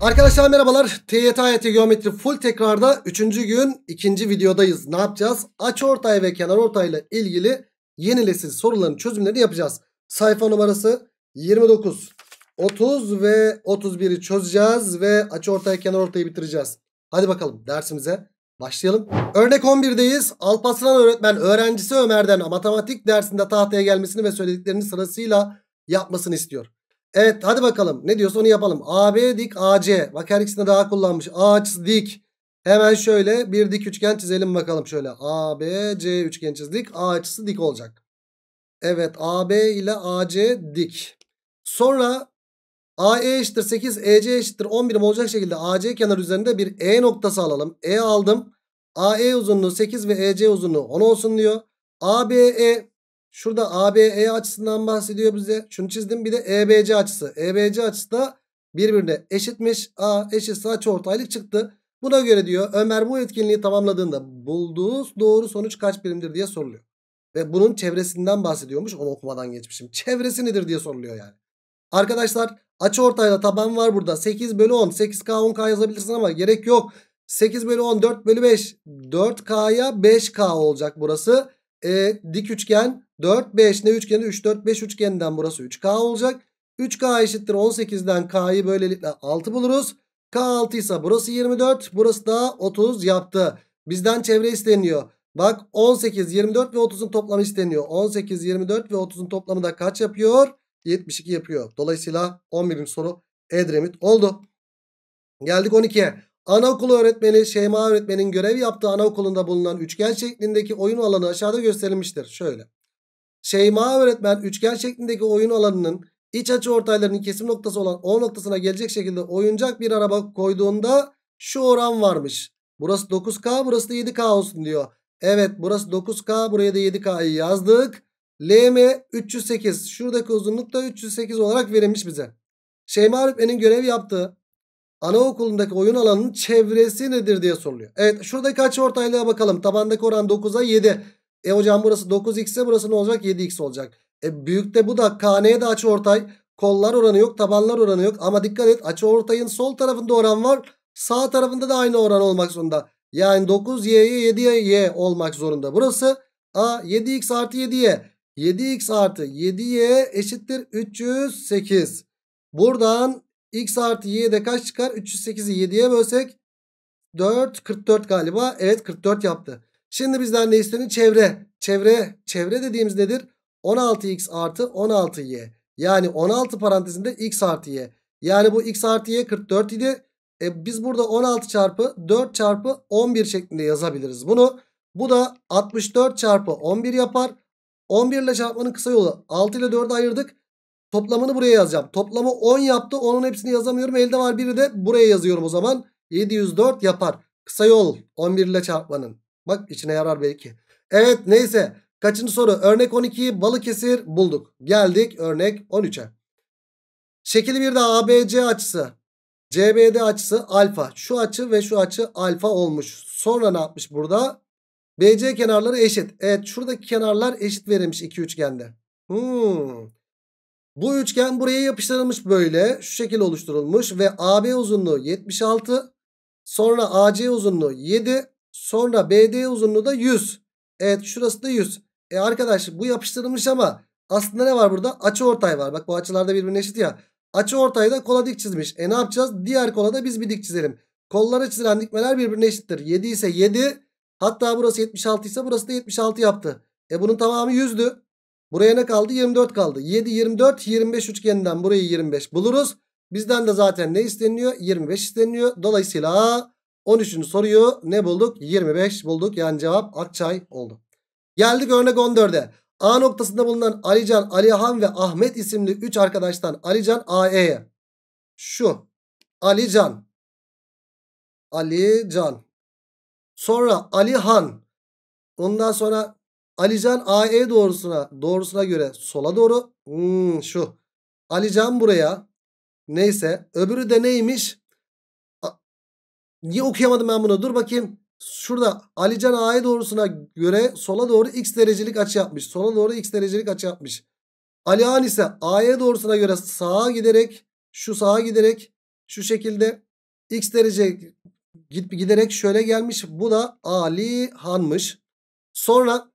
Arkadaşlar merhabalar. TYT Geometri full tekrarda 3. gün 2. videodayız. Ne yapacağız? Açıortay ve kenarortay ile ilgili yeni nesil soruların çözümlerini yapacağız. Sayfa numarası 29, 30 ve 31'i çözeceğiz ve açıortay kenarortayı bitireceğiz. Hadi bakalım dersimize başlayalım. Örnek 11'deyiz. Alparslan öğretmen öğrencisi Ömer'den matematik dersinde tahtaya gelmesini ve söylediklerini sırasıyla yapmasını istiyor. Evet hadi bakalım. Ne diyorsa onu yapalım. AB dik AC. Bak her ikisinde daha kullanmış. A açısı dik. Hemen şöyle bir dik üçgen çizelim bakalım şöyle. ABC üçgen çizdik. A açısı dik olacak. Evet AB ile AC dik. Sonra AE eşittir 8, EC eşittir 10 birim olacak şekilde AC kenar üzerinde bir E noktası alalım. E aldım. AE uzunluğu 8 ve EC uzunluğu 10 olsun diyor. ABE Şurada ABE açısından bahsediyor bize. Şunu çizdim bir de EBC açısı. EBC açısı da birbirine eşitmiş. A eşitse açıortaylık çıktı. Buna göre diyor Ömer bu etkinliği tamamladığında bulduğu doğru sonuç kaç birimdir diye soruluyor. Ve bunun çevresinden bahsediyormuş. Onu okumadan geçmişim. Çevresi nedir diye soruluyor yani. Arkadaşlar açıortayla taban var burada. 8 bölü 10. 8K 10K yazabilirsin ama gerek yok. 8 bölü 10 4 bölü 5. 4K'ya 5K olacak burası. E, dik üçgen 4 5 ne üçgeni 3 4 5 üçgeninden burası 3K olacak. 3K eşittir 18'den K'yı böylelikle 6 buluruz. K 6 ise burası 24 burası da 30 yaptı. Bizden çevre isteniyor. Bak 18 24 ve 30'un toplamı isteniyor. 18 24 ve 30'un toplamı da kaç yapıyor? 72 yapıyor. Dolayısıyla 11. soru Edremit oldu. Geldik 12'ye. Anaokulu öğretmeni Şeyma öğretmenin görev yaptığı anaokulunda bulunan üçgen şeklindeki oyun alanı aşağıda gösterilmiştir. Şöyle. Şeyma öğretmen üçgen şeklindeki oyun alanının iç açı ortaylarının kesim noktası olan O noktasına gelecek şekilde oyuncak bir araba koyduğunda şu oran varmış. Burası 9K burası da 7K olsun diyor. Evet burası 9K buraya da 7K'yı yazdık. LM 308 şuradaki uzunluk da 308 olarak verilmiş bize. Şeyma öğretmenin görev yaptığı anaokulundaki oyun alanının çevresi nedir diye soruluyor. Evet şuradaki açı ortaylığa bakalım. Tabandaki oran 9'a 7. E hocam burası 9x ise burası ne olacak? 7x olacak. E büyükte bu da KN'ye de açı ortay. Kollar oranı yok tabanlar oranı yok. Ama dikkat et açı ortayın sol tarafında oran var. Sağ tarafında da aynı oran olmak zorunda. Yani 9y'ye 7y olmak zorunda. Burası A 7x artı 7y. 7x artı 7y eşittir 308. Buradan x artı y de kaç çıkar? 308'i 7'ye bölsek 4 44 galiba. Evet 44 yaptı. Şimdi bizden ne isteniyor? Çevre. Çevre. Çevre dediğimiz nedir? 16x artı 16y. Yani 16 parantezinde x artı y. Yani bu x artı y 44 idi. E biz burada 16 çarpı 4 çarpı 11 şeklinde yazabiliriz bunu. Bu da 64 çarpı 11 yapar. 11 ile çarpmanın kısa yolu 6 ile 4'ü ayırdık. Toplamını buraya yazacağım. Toplamı 10 yaptı. Onun hepsini yazamıyorum. Elde var biri de buraya yazıyorum o zaman. 704 yapar. Kısa yol 11 ile çarpmanın. Bak içine yarar belki. Evet neyse. Kaçıncı soru? Örnek 12'yi Balıkesir bulduk. Geldik örnek 13'e. Şekil bir de ABC açısı. CBD açısı alfa. Şu açı ve şu açı alfa olmuş. Sonra ne yapmış burada? BC kenarları eşit. Evet şuradaki kenarlar eşit verilmiş iki üçgende. Hmm. Bu üçgen buraya yapıştırılmış böyle. Şu şekil oluşturulmuş ve AB uzunluğu 76. Sonra AC uzunluğu 7. Sonra BD uzunluğu da 100. Evet şurası da 100. E arkadaş bu yapıştırılmış ama aslında ne var burada? Açı ortay var. Bak bu açılar da birbirine eşit ya. Açı ortayı da kola dik çizmiş. E ne yapacağız? Diğer kola da biz bir dik çizelim. Kollara çizilen dikmeler birbirine eşittir. 7 ise 7. Hatta burası 76 ise burası da 76 yaptı. E bunun tamamı 100'dü. Buraya ne kaldı? 24 kaldı. 7, 24, 25 üçgeninden burayı 25 buluruz. Bizden de zaten ne isteniyor? 25 isteniyor. Dolayısıyla 13. soruyu ne bulduk? 25 bulduk. Yani cevap Akçay oldu. Geldik örnek 14'e. A noktasında bulunan Alican, Alihan ve Ahmet isimli 3 arkadaştan Alican AE'ye. Şu. Alican. Alican. Sonra Alihan. Ondan sonra Alican AE doğrusuna doğrusuna göre sola doğru. Hmm, şu. Alican buraya. Neyse. Öbürü de neymiş? Niye okuyamadım ben bunu? Dur bakayım. Şurada Alican A'ya doğrusuna göre sola doğru x derecelik açı yapmış. Sola doğru x derecelik açı yapmış. Alihan ise A'ya doğrusuna göre sağa giderek şu sağa giderek şu şekilde X derece giderek şöyle gelmiş. Bu da Ali Han'mış. Sonra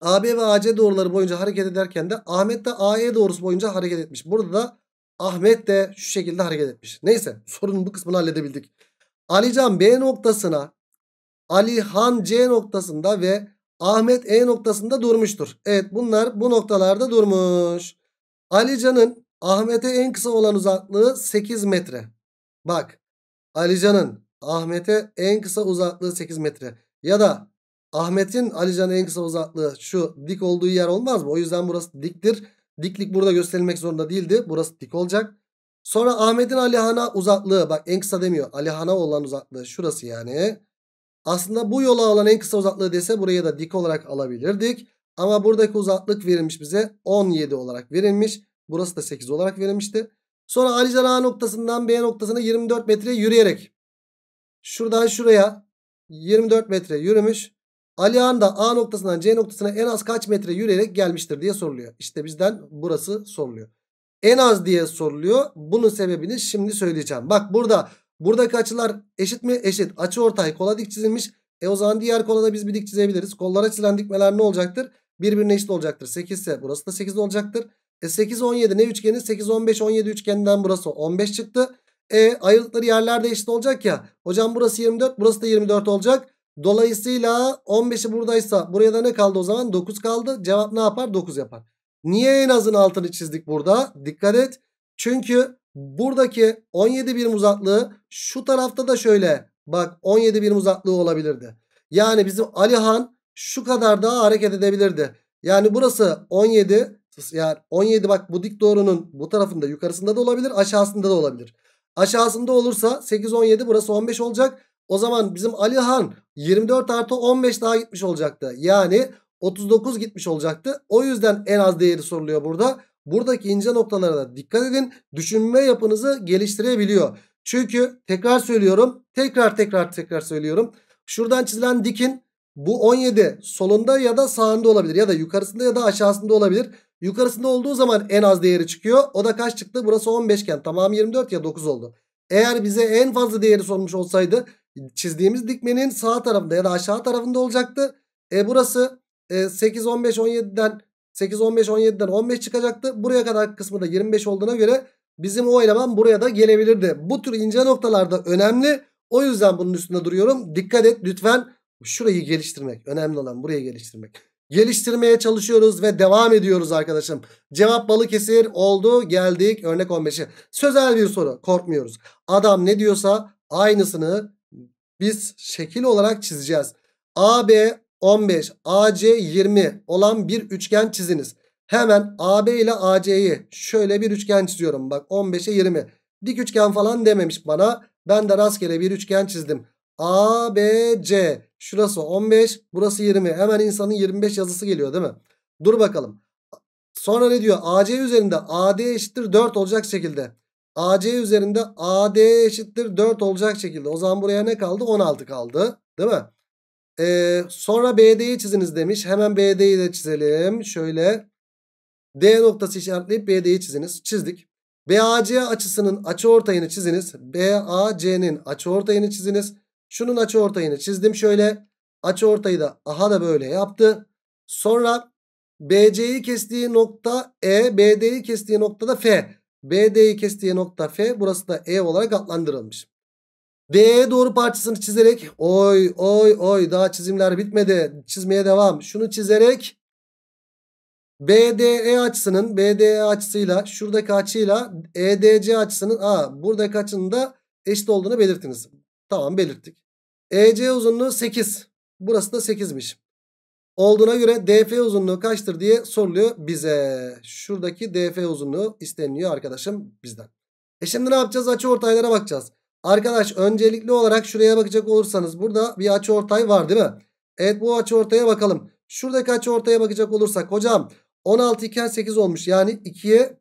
AB ve AC doğruları boyunca hareket ederken de Ahmet de AE doğrusu boyunca hareket etmiş. Burada da Ahmet de şu şekilde hareket etmiş. Neyse sorunun bu kısmını halledebildik. Alican B noktasına Alihan C noktasında ve Ahmet E noktasında durmuştur. Evet bunlar bu noktalarda durmuş. Alican'ın Ahmet'e en kısa olan uzaklığı 8 metre. Bak Alican'ın Ahmet'e en kısa uzaklığı 8 metre. Ya da Ahmet'in Alican'ın en kısa uzaklığı şu dik olduğu yer olmaz mı? O yüzden burası diktir. Diklik burada gösterilmek zorunda değildi. Burası dik olacak. Sonra Ahmet'in Alihan'a uzaklığı bak en kısa demiyor. Alihan'a olan uzaklığı şurası yani. Aslında bu yola alan en kısa uzaklığı dese buraya da dik olarak alabilirdik. Ama buradaki uzaklık verilmiş bize 17 olarak verilmiş. Burası da 8 olarak verilmişti. Sonra Alican A noktasından B noktasına 24 metre yürüyerek şuradan şuraya 24 metre yürümüş. Alihan da A noktasından C noktasına en az kaç metre yürüyerek gelmiştir diye soruluyor. İşte bizden burası soruluyor. En az diye soruluyor. Bunun sebebini şimdi söyleyeceğim. Bak burada buradaki açılar eşit mi? Eşit. Açı ortay kola dik çizilmiş. E o zaman diğer kola da biz bir dik çizebiliriz. Kollara çizilen dikmeler ne olacaktır? Birbirine eşit olacaktır. 8 ise burası da 8 olacaktır. E 8 17 ne üçgeni? 8 15 17 üçgeninden burası 15 çıktı. E ayrılıkları yerlerde eşit olacak ya. Hocam burası 24 burası da 24 olacak. Dolayısıyla 15'i buradaysa buraya da ne kaldı o zaman? 9 kaldı. Cevap ne yapar? 9 yapar. Niye en azın altını çizdik burada? Dikkat et. Çünkü buradaki 17 birim uzaklığı şu tarafta da şöyle. Bak 17 birim uzaklığı olabilirdi. Yani bizim Alihan şu kadar daha hareket edebilirdi. Yani burası 17. Yani 17 bak bu dik doğrunun bu tarafında yukarısında da olabilir aşağısında da olabilir. Aşağısında olursa 8 17 burası 15 olacak. O zaman bizim Alihan 24 artı 15 daha gitmiş olacaktı. Yani 39 gitmiş olacaktı. O yüzden en az değeri soruluyor burada. Buradaki ince noktalara da dikkat edin. Düşünme yapınızı geliştirebiliyor. Çünkü tekrar söylüyorum. Tekrar tekrar tekrar söylüyorum. Şuradan çizilen dikin bu 17 solunda ya da sağında olabilir. Ya da yukarısında ya da aşağısında olabilir. Yukarısında olduğu zaman en az değeri çıkıyor. O da kaç çıktı? Burası 15 iken tamam 24 ya 9 oldu. Eğer bize en fazla değeri sormuş olsaydı çizdiğimiz dikmenin sağ tarafında ya da aşağı tarafında olacaktı. E burası e, 8 15 17'den 8 15 17'den 15 çıkacaktı. Buraya kadar kısmı da 25 olduğuna göre bizim o eleman buraya da gelebilirdi. Bu tür ince noktalarda önemli. O yüzden bunun üstünde duruyorum. Dikkat et lütfen. Şurayı geliştirmek. Önemli olan burayı geliştirmek. Geliştirmeye çalışıyoruz ve devam ediyoruz arkadaşım. Cevap Balıkesir oldu. Geldik örnek 15'e. Sözel bir soru. Korkmuyoruz. Adam ne diyorsa aynısını biz şekil olarak çizeceğiz. AB 15, AC 20 olan bir üçgen çiziniz. Hemen AB ile AC'yi şöyle bir üçgen çiziyorum. Bak 15'e 20. Dik üçgen falan dememiş bana. Ben de rastgele bir üçgen çizdim. ABC şurası 15 burası 20. Hemen insanın 25 yazısı geliyor değil mi? Dur bakalım. Sonra ne diyor? AC üzerinde AD eşittir 4 olacak şekilde. AC üzerinde AD eşittir 4 olacak şekilde. O zaman buraya ne kaldı? 16 kaldı. Değil mi? Ee, sonra BD'yi çiziniz demiş. Hemen BD'yi de çizelim. Şöyle. D noktası işaretleyip BD'yi çiziniz. Çizdik. BAC açısının açıortayını çiziniz. BAC'nin açıortayını çiziniz. Şunun açıortayını çizdim şöyle. Açıortayı da aha da böyle yaptı. Sonra BC'yi kestiği nokta E, BD'yi kestiği nokta da F. BD'yi kestiği nokta F. Burası da E olarak adlandırılmış. D'ye doğru parçasını çizerek oy oy oy daha çizimler bitmedi. Çizmeye devam. Şunu çizerek BDE açısının BDE açısıyla şuradaki açıyla EDC açısının a buradaki açının da eşit olduğunu belirtiniz. Tamam belirttik. EC uzunluğu 8. Burası da 8'miş. Olduğuna göre DF uzunluğu kaçtır diye soruluyor bize. Şuradaki DF uzunluğu isteniyor arkadaşım bizden. E şimdi ne yapacağız? Açı ortaylara bakacağız. Arkadaş öncelikli olarak şuraya bakacak olursanız burada bir açı ortay var değil mi? Evet bu açı ortaya bakalım. Şuradaki açı ortaya bakacak olursak hocam 16 iken 8 olmuş. Yani 2'ye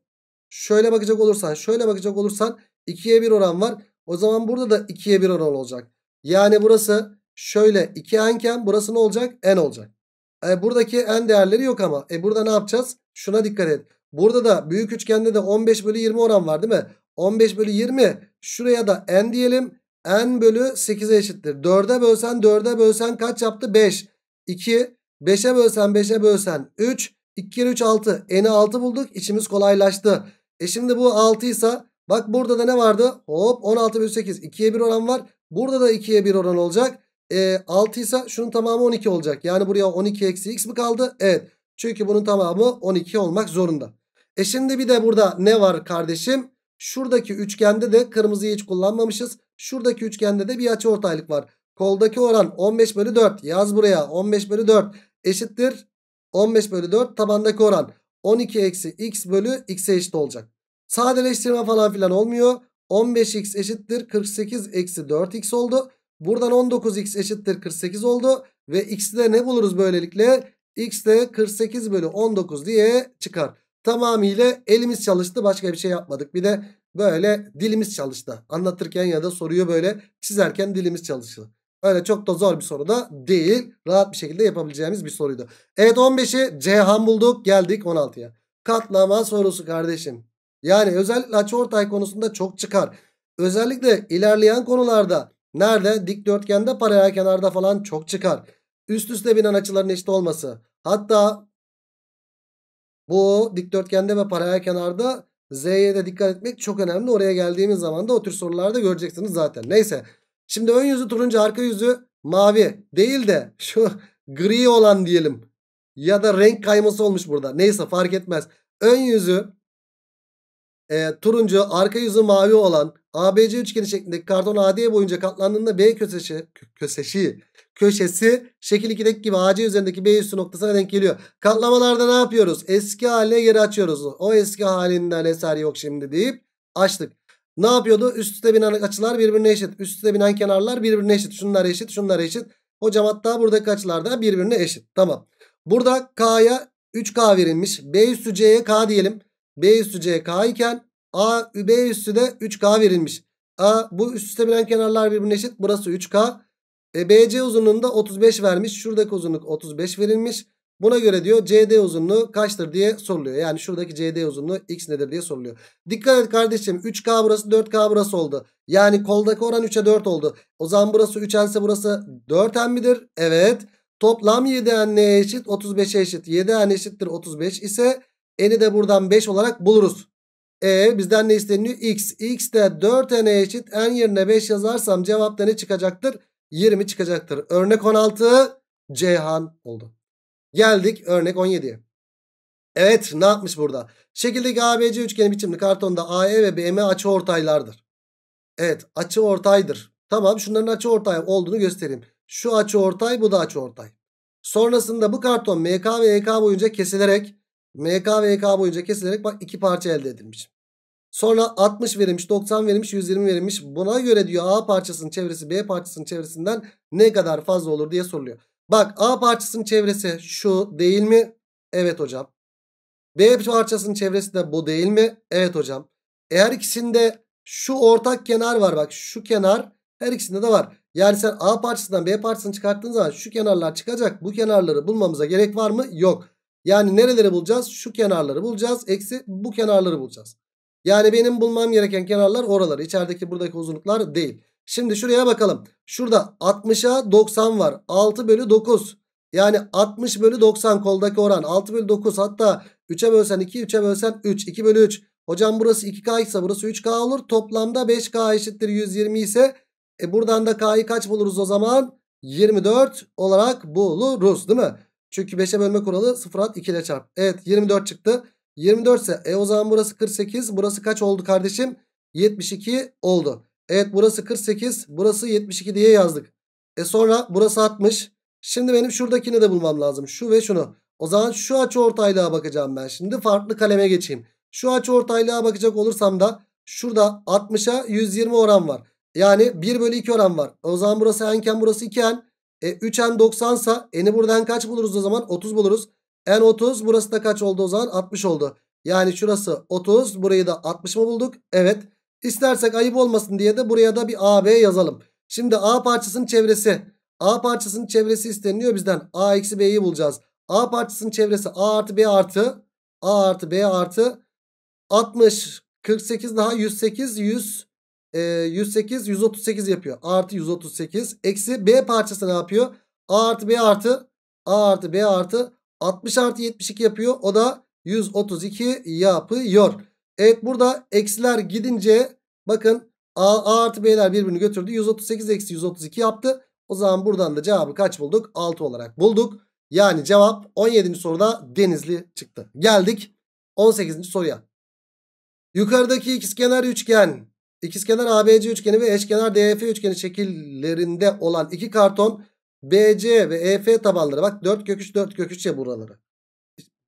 şöyle bakacak olursan şöyle bakacak olursan 2'ye 1 oran var. O zaman burada da 2'ye 1 oran olacak. Yani burası şöyle 2 n'ken burası ne olacak? N olacak. E, buradaki n değerleri yok ama. E burada ne yapacağız? Şuna dikkat et. Burada da büyük üçgende de 15 bölü 20 oran var değil mi? 15 bölü 20 Şuraya da n diyelim. n bölü 8'e eşittir. 4'e bölsen 4'e bölsen kaç yaptı? 5. 2. 5'e bölsen 5'e bölsen 3. 2 kere 3 6. N'i 6 bulduk. İçimiz kolaylaştı. E şimdi bu 6 ise bak burada da ne vardı? Hop 16 bölü 8. 2'ye 1 oran var. Burada da 2'ye 1 oran olacak. E, 6 ise şunun tamamı 12 olacak. Yani buraya 12 eksi x mi kaldı? Evet. Çünkü bunun tamamı 12 olmak zorunda. E şimdi bir de burada ne var kardeşim? Şuradaki üçgende de kırmızıyı hiç kullanmamışız. Şuradaki üçgende de bir açıortaylık var. Koldaki oran 15 bölü 4. Yaz buraya 15 bölü 4 eşittir. 15 bölü 4 tabandaki oran 12 eksi x bölü x'e eşit olacak. Sadeleştirme falan filan olmuyor. 15x eşittir 48 eksi 4x oldu. Buradan 19x eşittir 48 oldu. Ve x'de de ne buluruz böylelikle? x de 48 bölü 19 diye çıkar. Tamamıyla elimiz çalıştı başka bir şey yapmadık. Bir de böyle dilimiz çalıştı. Anlatırken ya da soruyu böyle çizerken dilimiz çalıştı. Öyle çok da zor bir soru da değil. Rahat bir şekilde yapabileceğimiz bir soruydu. Evet 15'i Ceyhan bulduk. Geldik 16'ya. Katlama sorusu kardeşim. Yani özellikle açıortay konusunda çok çıkar. Özellikle ilerleyen konularda nerede? Dikdörtgende paralel kenarda falan çok çıkar. Üst üste binen açıların eşit olması. Hatta bu dikdörtgende ve paralel kenarda Z'ye de dikkat etmek çok önemli. Oraya geldiğimiz zaman da o tür sorularda göreceksiniz zaten. Neyse. Şimdi ön yüzü turuncu arka yüzü mavi değil de şu gri olan diyelim. Ya da renk kayması olmuş burada. Neyse fark etmez. Ön yüzü e, turuncu arka yüzü mavi olan ABC üçgeni şeklindeki karton AD boyunca katlandığında B köşesi, köşesi, köşesi şekil 2'deki gibi AC üzerindeki B üstü noktasına denk geliyor. Katlamalarda ne yapıyoruz? Eski haline geri açıyoruz. O eski halinden eser yok şimdi deyip açtık. Ne yapıyordu? Üst üste binen açılar birbirine eşit. Üst üste binen kenarlar birbirine eşit. Şunlar eşit, şunlar eşit. Hocam hatta buradaki açılar da birbirine eşit. Tamam. Burada K'ya 3K verilmiş. B üstü C'ye K diyelim. B üstü C K iken A, B üstü de 3K verilmiş. A bu üst üste binen kenarlar birbirine eşit. Burası 3K. E, BC uzunluğunda 35 vermiş. Şuradaki uzunluk 35 verilmiş. Buna göre diyor CD uzunluğu kaçtır diye soruluyor. Yani şuradaki CD uzunluğu x nedir diye soruluyor. Dikkat et kardeşim 3K burası 4K burası oldu. Yani koldaki oran 3'e 4 oldu. O zaman burası 3N ise burası 4N midir? Evet. Toplam 7N neye eşit? 35'e eşit. 7N eşittir 35 ise N'i de buradan 5 olarak buluruz. E bizden ne isteniyor? X. X de 4N'e eşit. N yerine 5 yazarsam cevapta ne çıkacaktır? 20 çıkacaktır. Örnek 16 Ceyhan oldu. Geldik örnek 17'ye. Evet ne yapmış burada? Şekildeki ABC üçgeni biçimli kartonda AE ve BM açı ortaylardır. Evet açı ortaydır. Tamam şunların açı ortay olduğunu göstereyim. Şu açı ortay bu da açı ortay. Sonrasında bu karton MK ve EK boyunca kesilerek MK ve EK boyunca kesilerek bak iki parça elde edilmiş. Sonra 60 verilmiş 90 verilmiş 120 verilmiş. Buna göre diyor A parçasının çevresi B parçasının çevresinden ne kadar fazla olur diye soruluyor. Bak A parçasının çevresi şu değil mi? Evet hocam. B parçasının çevresi de bu değil mi? Evet hocam. Eğer ikisinde şu ortak kenar var bak şu kenar her ikisinde de var. Yani sen A parçasından B parçasını çıkarttığın zaman şu kenarlar çıkacak. Bu kenarları bulmamıza gerek var mı? Yok. Yani nereleri bulacağız? Şu kenarları bulacağız. Eksi bu kenarları bulacağız. Yani benim bulmam gereken kenarlar oraları. İçerideki buradaki uzunluklar değil. Şimdi şuraya bakalım. Şurada 60'a 90 var. 6 bölü 9. Yani 60 bölü 90 koldaki oran. 6 bölü 9 hatta 3'e bölsen 2 3'e bölsen 3. 2 bölü 3. Hocam burası 2K ise burası 3K olur. Toplamda 5K eşittir 120 ise e buradan da K'yı kaç buluruz o zaman? 24 olarak buluruz değil mi? Çünkü 5'e bölme kuralı 0 at 2 ile çarp. Evet 24 çıktı. 24 ise e o zaman burası 48. Burası kaç oldu kardeşim? 72 oldu. Evet burası 48. Burası 72 diye yazdık. E sonra burası 60. Şimdi benim şuradakini de bulmam lazım. Şu ve şunu. O zaman şu açı ortaylığa bakacağım ben. Şimdi farklı kaleme geçeyim. Şu açı ortaylığa bakacak olursam da şurada 60'a 120 oran var. Yani 1 bölü 2 oran var. O zaman burası n'ken burası 2n. E 3n 90 sa n'i buradan kaç buluruz o zaman? 30 buluruz. N 30 burası da kaç oldu o zaman? 60 oldu. Yani şurası 30 burayı da 60 mı bulduk? Evet. İstersek ayıp olmasın diye de buraya da bir AB yazalım. Şimdi A parçasının çevresi. A parçasının çevresi isteniyor bizden. A eksi B'yi bulacağız. A parçasının çevresi A artı B artı A artı B artı 60 48 daha 108 100 e, 108 138 yapıyor. A artı 138. Eksi B parçası ne yapıyor? A artı B artı A artı B artı 60 artı 72 yapıyor. O da 132 yapıyor. Evet burada eksiler gidince bakın A, A artı B'ler birbirini götürdü. 138 eksi 132 yaptı. O zaman buradan da cevabı kaç bulduk? 6 olarak bulduk. Yani cevap 17. soruda Denizli çıktı. Geldik 18. soruya. Yukarıdaki ikizkenar üçgen, ikizkenar ABC üçgeni ve eşkenar DF üçgeni şekillerinde olan iki karton BC ve EF tabanları. Bak 4 kök 3 4 kök 3 ya buraları.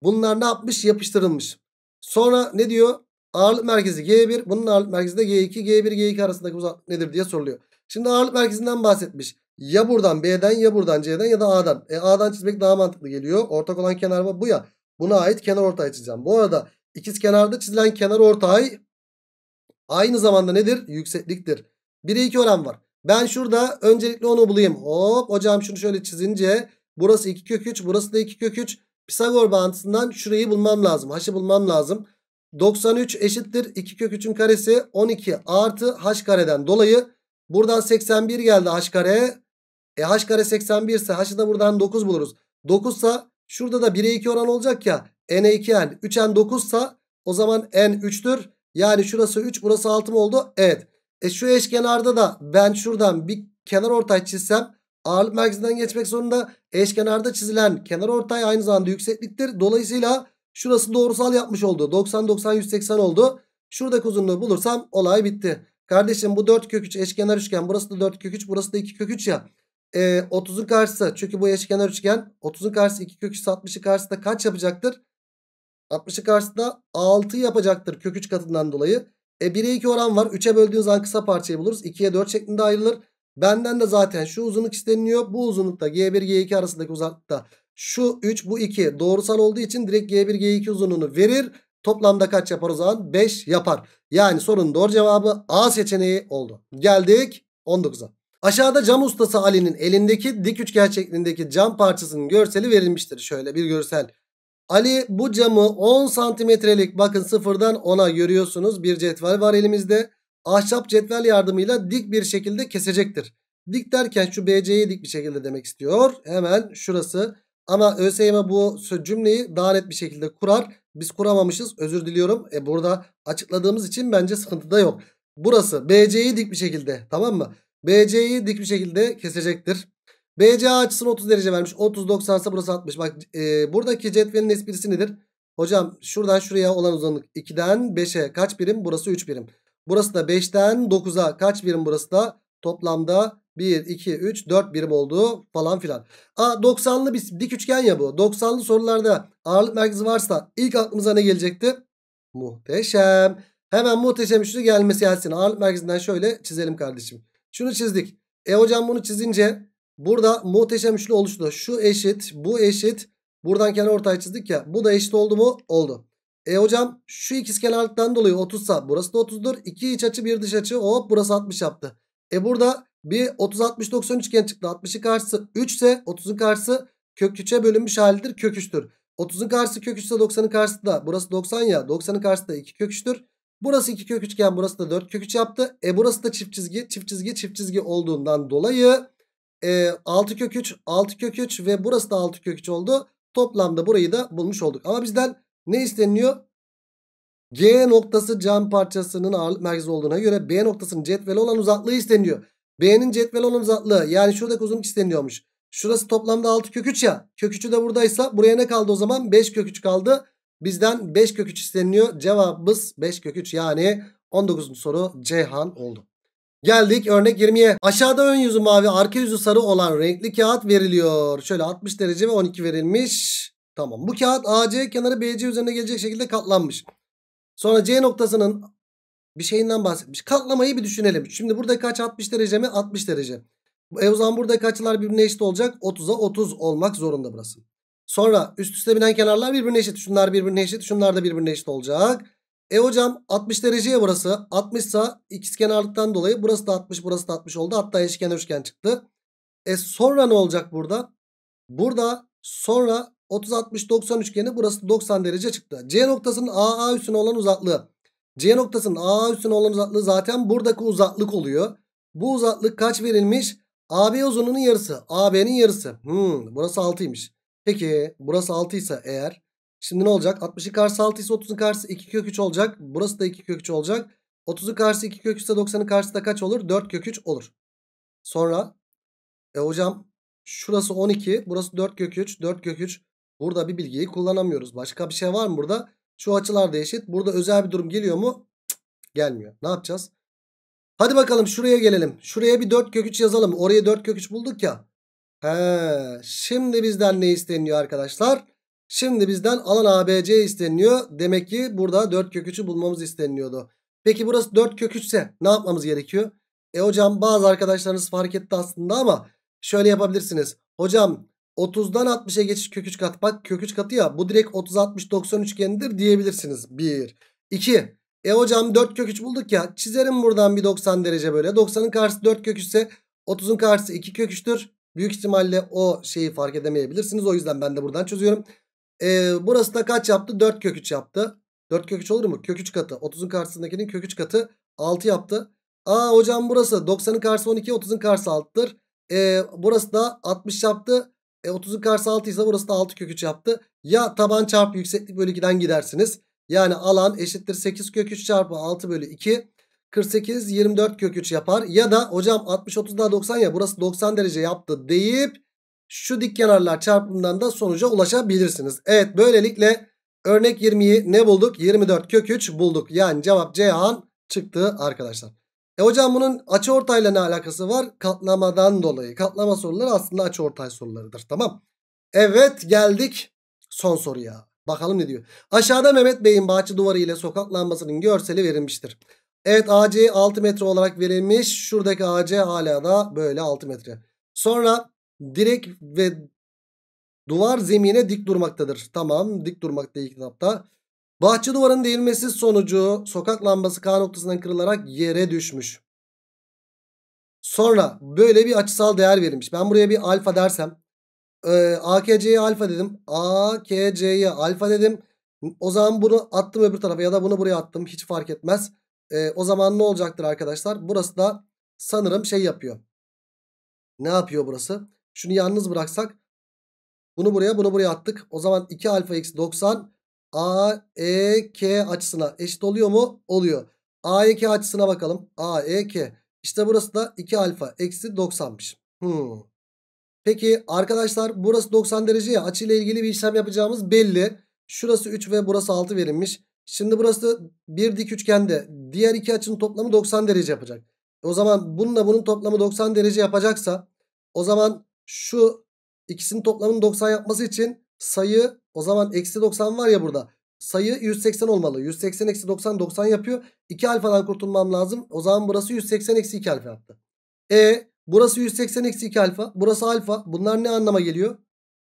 Bunlar ne yapmış? Yapıştırılmış. Sonra ne diyor? Ağırlık merkezi G1. Bunun ağırlık merkezi de G2. G1 G2 arasındaki uzaklık nedir diye soruluyor. Şimdi ağırlık merkezinden bahsetmiş. Ya buradan B'den ya buradan C'den ya da A'dan. E A'dan çizmek daha mantıklı geliyor. Ortak olan kenar bu ya. Buna ait kenar ortay çizeceğim. Bu arada ikiz kenarda çizilen kenar ortay aynı zamanda nedir? Yüksekliktir. 1'e 2 oran var. Ben şurada öncelikle onu bulayım. Hop hocam şunu şöyle çizince burası 2 kök 3 burası da 2 kök 3. Pisagor bağıntısından şurayı bulmam lazım. H'ı bulmam lazım. 93 eşittir 2 kök 3'ün karesi 12 artı h kareden dolayı buradan 81 geldi h kare. E h kare 81 ise h'ı da buradan 9 buluruz. 9 ise şurada da 1'e 2 oran olacak ya. n'e 2n 3n 9 ise o zaman n 3'tür. Yani şurası 3 burası 6 mı oldu? Evet. E şu eşkenarda da ben şuradan bir kenar ortay çizsem ağırlık merkezinden geçmek zorunda. Eşkenarda çizilen kenar ortay aynı zamanda yüksekliktir. Dolayısıyla şurası doğrusal yapmış oldu. 90 90 180 oldu. Şuradaki uzunluğu bulursam olay bitti. Kardeşim bu 4 kök 3 eşkenar üçgen. Burası da 4 kök 3 burası da 2 kök 3 ya. E, 30'un karşısı çünkü bu eşkenar üçgen 30'un karşısı 2 kök 3 60'ı karşısında kaç yapacaktır? 60'ı karşısında 6 yapacaktır kök 3 katından dolayı. E 1'e 2 oran var. 3'e böldüğün zaman kısa parçayı buluruz. 2'ye 4 şeklinde ayrılır. Benden de zaten şu uzunluk isteniliyor. Bu uzunlukta G1 G2 arasındaki uzaklıkta şu 3 bu 2 doğrusal olduğu için direkt G1 G2 uzunluğunu verir. Toplamda kaç yapar o zaman? 5 yapar. Yani sorunun doğru cevabı A seçeneği oldu. Geldik 19'a. Aşağıda cam ustası Ali'nin elindeki dik üçgen şeklindeki cam parçasının görseli verilmiştir. Şöyle bir görsel. Ali bu camı 10 santimetrelik bakın sıfırdan 10'a görüyorsunuz. Bir cetvel var elimizde. Ahşap cetvel yardımıyla dik bir şekilde kesecektir. Dik derken şu BC'yi dik bir şekilde demek istiyor. Hemen şurası. Ama ÖSYM bu cümleyi daha net bir şekilde kurar. Biz kuramamışız. Özür diliyorum. E burada açıkladığımız için bence sıkıntı da yok. Burası BC'yi dik bir şekilde tamam mı? BC'yi dik bir şekilde kesecektir. BC açısını 30 derece vermiş. 30 90 ise burası 60. Bak e, buradaki cetvelin esprisi nedir? Hocam şuradan şuraya olan uzunluk 2'den 5'e kaç birim? Burası 3 birim. Burası da 5'ten 9'a kaç birim burası da? Toplamda 1, 2, 3, 4 birim oldu falan filan. Aa 90'lı bir dik üçgen ya bu. 90'lı sorularda ağırlık merkezi varsa ilk aklımıza ne gelecekti? Muhteşem. Hemen muhteşem üçlü gelmesi gelsin. Ağırlık merkezinden şöyle çizelim kardeşim. Şunu çizdik. E hocam bunu çizince burada muhteşem üçlü oluştu. Şu eşit bu eşit. Buradan kenar ortay çizdik ya. Bu da eşit oldu mu? Oldu. E hocam şu ikizkenarlıktan dolayı 30 sa burası da 30'dur. 2 iç açı bir dış açı hop burası 60 yaptı. E burada bir 30 60 90 üçgen çıktı. 60'ın karşısı 3 ise 30'un karşısı kök 3'e bölünmüş halidir. Kök 3'tür. 30'un karşısı kök 3 ise 90'ın karşısı da burası 90 ya. 90'ın karşısı da 2 kök 3'tür. Burası 2 kök 3 iken burası da 4 kök 3 yaptı. E burası da çift çizgi çift çizgi çift çizgi olduğundan dolayı e, 6 kök 3 6 kök 3 ve burası da 6 kök 3 oldu. Toplamda burayı da bulmuş olduk. Ama bizden ne isteniyor? G noktası cam parçasının ağırlık merkezi olduğuna göre B noktasının cetveli olan uzaklığı isteniyor. B'nin cetveli olan uzaklığı yani şuradaki uzunluk isteniyormuş. Şurası toplamda 6 kök 3 ya. Kök 3'ü de buradaysa buraya ne kaldı o zaman? 5 kök 3 kaldı. Bizden 5 kök 3 isteniyor. Cevabımız 5 kök 3 yani 19. soru Ceyhan oldu. Geldik örnek 20'ye. Aşağıda ön yüzü mavi arka yüzü sarı olan renkli kağıt veriliyor. Şöyle 60 derece ve 12 verilmiş. Tamam bu kağıt AC kenarı BC üzerine gelecek şekilde katlanmış. Sonra C noktasının bir şeyinden bahsetmiş. Katlamayı bir düşünelim. Şimdi burada kaç 60 derece mi? 60 derece. E o zaman burada açılar birbirine eşit olacak. 30'a 30 olmak zorunda burası. Sonra üst üste binen kenarlar birbirine eşit. Şunlar birbirine eşit. Şunlar da birbirine eşit olacak. E hocam 60 dereceye burası. 60 ise kenarlıktan dolayı burası da 60 burası da 60 oldu. Hatta eşkenar üçgen çıktı. E sonra ne olacak burada? Burada sonra 30 60 90 üçgeni burası 90 derece çıktı. C noktasının AA üstüne olan uzaklığı. C noktasının A üstüne olan uzaklığı zaten buradaki uzaklık oluyor. Bu uzaklık kaç verilmiş? AB uzunluğunun yarısı. AB'nin yarısı. Hmm, burası 6'ymış. Peki burası 6 ise eğer. Şimdi ne olacak? 60'ın karşısı 6 ise 30'un karşısı 2 kök 3 olacak. Burası da 2 kök 3 olacak. 30'un karşısı 2 kök 3 ise 90'ın karşısı da kaç olur? 4 kök 3 olur. Sonra e hocam şurası 12. Burası 4 kök 3. 4 kök 3. Burada bir bilgiyi kullanamıyoruz. Başka bir şey var mı burada? Şu açılar da eşit. Burada özel bir durum geliyor mu? Cık, gelmiyor. Ne yapacağız? Hadi bakalım şuraya gelelim. Şuraya bir 4 kök 3 yazalım. Oraya 4 kök 3 bulduk ya. He, şimdi bizden ne isteniyor arkadaşlar? Şimdi bizden alan ABC isteniyor. Demek ki burada 4 kök 3'ü bulmamız isteniyordu. Peki burası 4 kök 3 ise ne yapmamız gerekiyor? E hocam bazı arkadaşlarınız fark etti aslında ama şöyle yapabilirsiniz. Hocam 30'dan 60'a geçiş kök 3 kat. Bak kök 3 katı ya bu direkt 30 60 90 üçgenidir diyebilirsiniz. 1 2 E hocam 4 kök 3 bulduk ya. Çizerim buradan bir 90 derece böyle. 90'ın karşısı 4 kök 3 ise 30'un karşısı 2 kök 3'tür. Büyük ihtimalle o şeyi fark edemeyebilirsiniz. O yüzden ben de buradan çözüyorum. Ee, burası da kaç yaptı? 4 kök 3 yaptı. 4 kök 3 olur mu? Kök 3 katı. 30'un karşısındakinin kök 3 katı 6 yaptı. Aa hocam burası 90'ın karşısı 12 30'un karşısı 6'tır. Ee, burası da 60 yaptı. E 30'un karşısı 6 ise burası da 6 kök 3 yaptı. Ya taban çarpı yükseklik bölü 2'den gidersiniz. Yani alan eşittir 8 kök 3 çarpı 6 bölü 2. 48 24 kök 3 yapar. Ya da hocam 60 30 daha 90 ya burası 90 derece yaptı deyip şu dik kenarlar çarpımından da sonuca ulaşabilirsiniz. Evet böylelikle örnek 20'yi ne bulduk? 24 kök 3 bulduk. Yani cevap Ceyhan çıktı arkadaşlar. E hocam bunun açıortayla ne alakası var? Katlamadan dolayı. Katlama soruları aslında açıortay sorularıdır. Tamam. Evet geldik son soruya. Bakalım ne diyor. Aşağıda Mehmet Bey'in bahçe duvarı ile sokak lambasının görseli verilmiştir. Evet AC 6 metre olarak verilmiş. Şuradaki AC hala da böyle 6 metre. Sonra direk ve duvar zemine dik durmaktadır. Tamam dik durmakta ilk kitapta. Bahçe duvarının değilmesi sonucu sokak lambası K noktasından kırılarak yere düşmüş. Sonra böyle bir açısal değer verilmiş. Ben buraya bir alfa dersem. E, AKC'ye alfa dedim. AKC'ye alfa dedim. O zaman bunu attım öbür tarafa ya da bunu buraya attım. Hiç fark etmez. E, o zaman ne olacaktır arkadaşlar? Burası da sanırım şey yapıyor. Ne yapıyor burası? Şunu yalnız bıraksak. Bunu buraya bunu buraya attık. O zaman 2 alfa eksi 90 A, E, K açısına eşit oluyor mu? Oluyor. A, E, K açısına bakalım. A, E, K. İşte burası da 2 alfa eksi 90'mış. Hmm. Peki arkadaşlar burası 90 derece ya açıyla ilgili bir işlem yapacağımız belli. Şurası 3 ve burası 6 verilmiş. Şimdi burası bir dik üçgende diğer iki açının toplamı 90 derece yapacak. O zaman bununla bunun toplamı 90 derece yapacaksa o zaman şu ikisinin toplamının 90 yapması için sayı o zaman eksi 90 var ya burada. Sayı 180 olmalı. 180 eksi 90 90 yapıyor. 2 alfadan kurtulmam lazım. O zaman burası 180 eksi 2 alfa yaptı. E burası 180 eksi 2 alfa. Burası alfa. Bunlar ne anlama geliyor?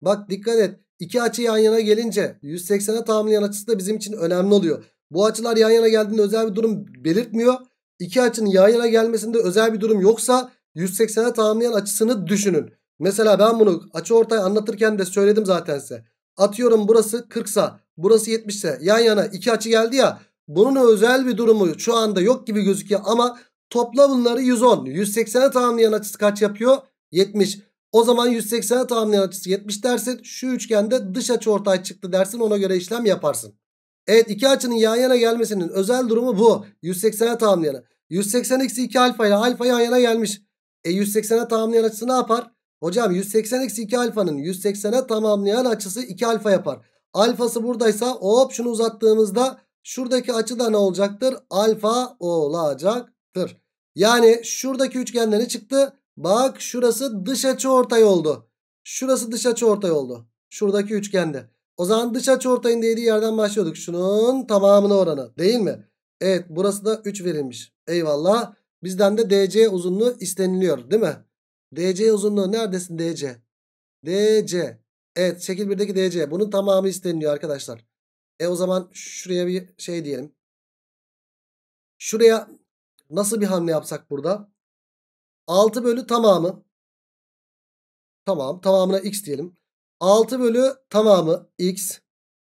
Bak dikkat et. İki açı yan yana gelince 180'e tamamlayan açısı da bizim için önemli oluyor. Bu açılar yan yana geldiğinde özel bir durum belirtmiyor. İki açının yan yana gelmesinde özel bir durum yoksa 180'e tamamlayan açısını düşünün. Mesela ben bunu açı ortay anlatırken de söyledim zaten size. Atıyorum burası 40 sa burası 70 ise yan yana iki açı geldi ya. Bunun özel bir durumu şu anda yok gibi gözüküyor ama topla bunları 110. 180'e tamamlayan açısı kaç yapıyor? 70. O zaman 180'e tamamlayan açısı 70 dersin. Şu üçgende dış açı ortay çıktı dersin ona göre işlem yaparsın. Evet iki açının yan yana gelmesinin özel durumu bu. 180'e tamamlayanı. 180 eksi 2 alfa ile alfa yan yana gelmiş. E 180'e tamamlayan açısı ne yapar? Hocam 180 eksi 2 alfanın 180'e tamamlayan açısı 2 alfa yapar. Alfası buradaysa hop şunu uzattığımızda şuradaki açı da ne olacaktır? Alfa olacaktır. Yani şuradaki üçgenden ne çıktı? Bak şurası dış açı ortay oldu. Şurası dış açı ortay oldu. Şuradaki üçgende. O zaman dış açı ortayın değdiği yerden başlıyorduk. Şunun tamamına oranı değil mi? Evet burası da 3 verilmiş. Eyvallah. Bizden de DC uzunluğu isteniliyor değil mi? DC uzunluğu neredesin DC? DC. Evet şekil 1'deki DC. Bunun tamamı isteniyor arkadaşlar. E o zaman şuraya bir şey diyelim. Şuraya nasıl bir hamle yapsak burada? 6 bölü tamamı. Tamam tamamına x diyelim. 6 bölü tamamı x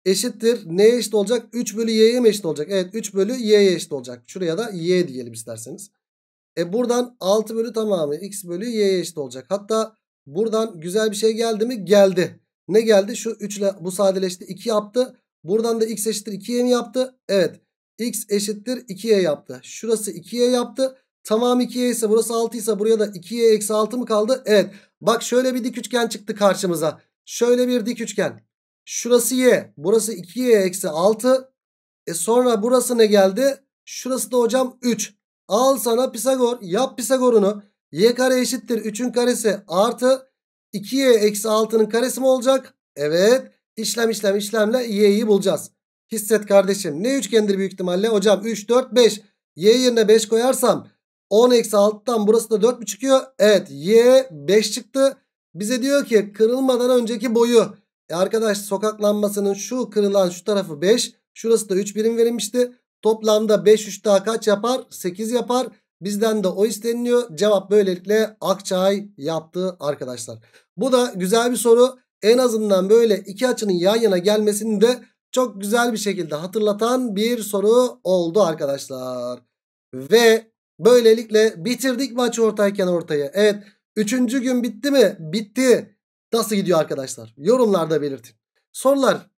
eşittir. Neye eşit olacak? 3 bölü y'ye mi eşit olacak? Evet 3 bölü y'ye eşit olacak. Şuraya da y diyelim isterseniz. E buradan 6 bölü tamamı x bölü y'ye eşit olacak. Hatta buradan güzel bir şey geldi mi? Geldi. Ne geldi? Şu 3 ile bu sadeleşti. 2 yaptı. Buradan da x eşittir 2y mi yaptı? Evet. x eşittir 2y yaptı. Şurası 2y yaptı. Tamam 2y ise burası 6 ise buraya da 2y eksi 6 mı kaldı? Evet. Bak şöyle bir dik üçgen çıktı karşımıza. Şöyle bir dik üçgen. Şurası y. Burası 2y eksi 6. E sonra burası ne geldi? Şurası da hocam 3. Al sana Pisagor. Yap Pisagor'unu. Y kare eşittir 3'ün karesi artı 2y eksi 6'nın karesi mi olacak? Evet. İşlem işlem işlemle y'yi bulacağız. Hisset kardeşim. Ne üçgendir büyük ihtimalle? Hocam 3, 4, 5. Y yerine 5 koyarsam 10 eksi 6'dan burası da 4 mü çıkıyor? Evet. Y 5 çıktı. Bize diyor ki kırılmadan önceki boyu. E arkadaş sokak lambasının şu kırılan şu tarafı 5. Şurası da 3 birim verilmişti. Toplamda 5 3 daha kaç yapar? 8 yapar. Bizden de o isteniliyor. Cevap böylelikle Akçay yaptı arkadaşlar. Bu da güzel bir soru. En azından böyle iki açının yan yana gelmesini de çok güzel bir şekilde hatırlatan bir soru oldu arkadaşlar. Ve böylelikle bitirdik mi açı ortayken ortaya? Evet. Üçüncü gün bitti mi? Bitti. Nasıl gidiyor arkadaşlar? Yorumlarda belirtin. Sorular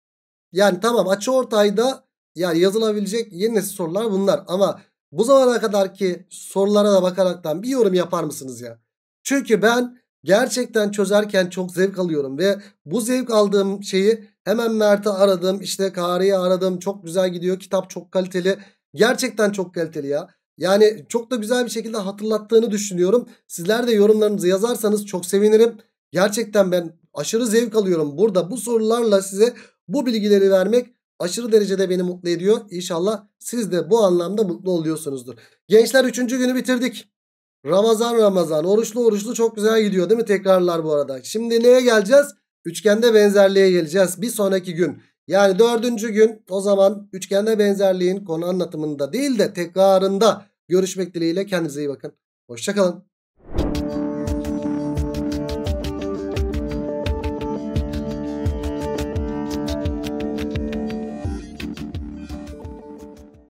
yani tamam açı ortayda yani yazılabilecek yeni nesil sorular bunlar. Ama bu zamana kadarki sorulara da bakaraktan bir yorum yapar mısınız ya? Çünkü ben gerçekten çözerken çok zevk alıyorum ve bu zevk aldığım şeyi hemen Mert'i aradım işte Kari'yi aradım çok güzel gidiyor kitap çok kaliteli gerçekten çok kaliteli ya. Yani çok da güzel bir şekilde hatırlattığını düşünüyorum. Sizler de yorumlarınızı yazarsanız çok sevinirim. Gerçekten ben aşırı zevk alıyorum. Burada bu sorularla size bu bilgileri vermek aşırı derecede beni mutlu ediyor. İnşallah siz de bu anlamda mutlu oluyorsunuzdur. Gençler 3. günü bitirdik. Ramazan Ramazan oruçlu oruçlu çok güzel gidiyor değil mi? Tekrarlar bu arada. Şimdi neye geleceğiz? Üçgende benzerliğe geleceğiz bir sonraki gün. Yani dördüncü gün o zaman üçgende benzerliğin konu anlatımında değil de tekrarında görüşmek dileğiyle kendinize iyi bakın. Hoşçakalın.